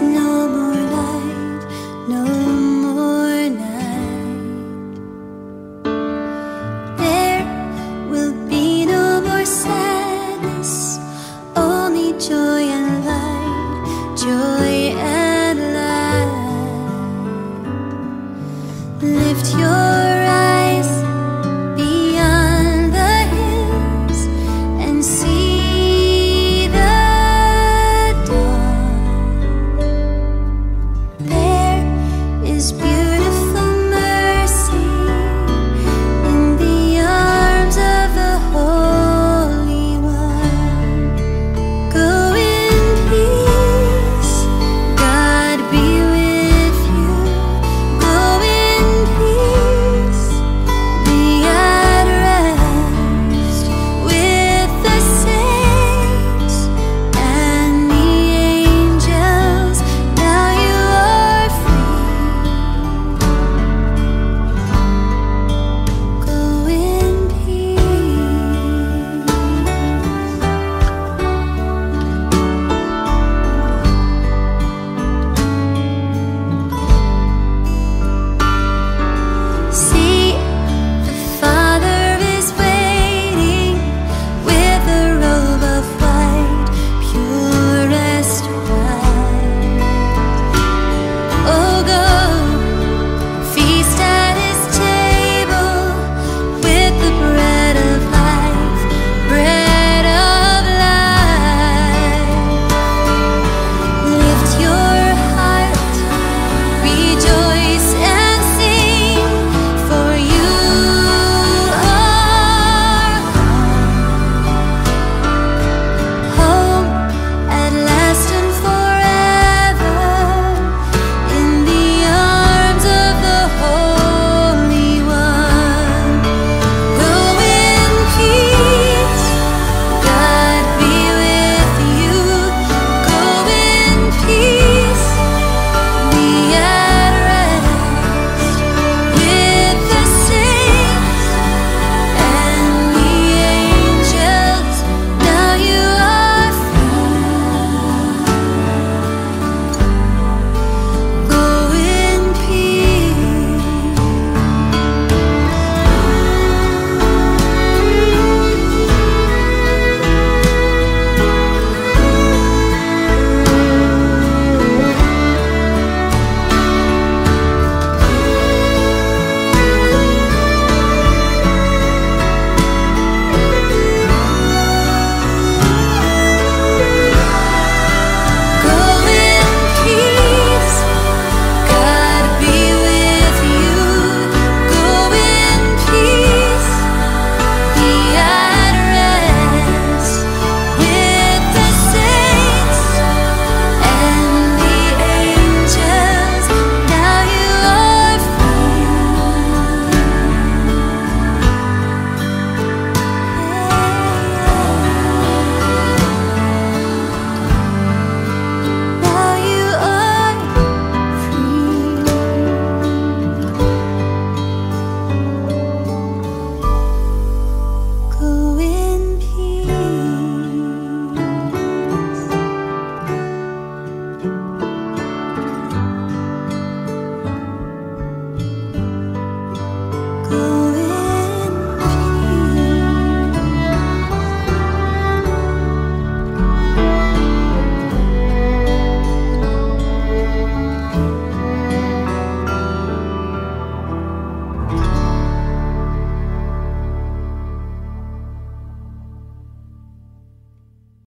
no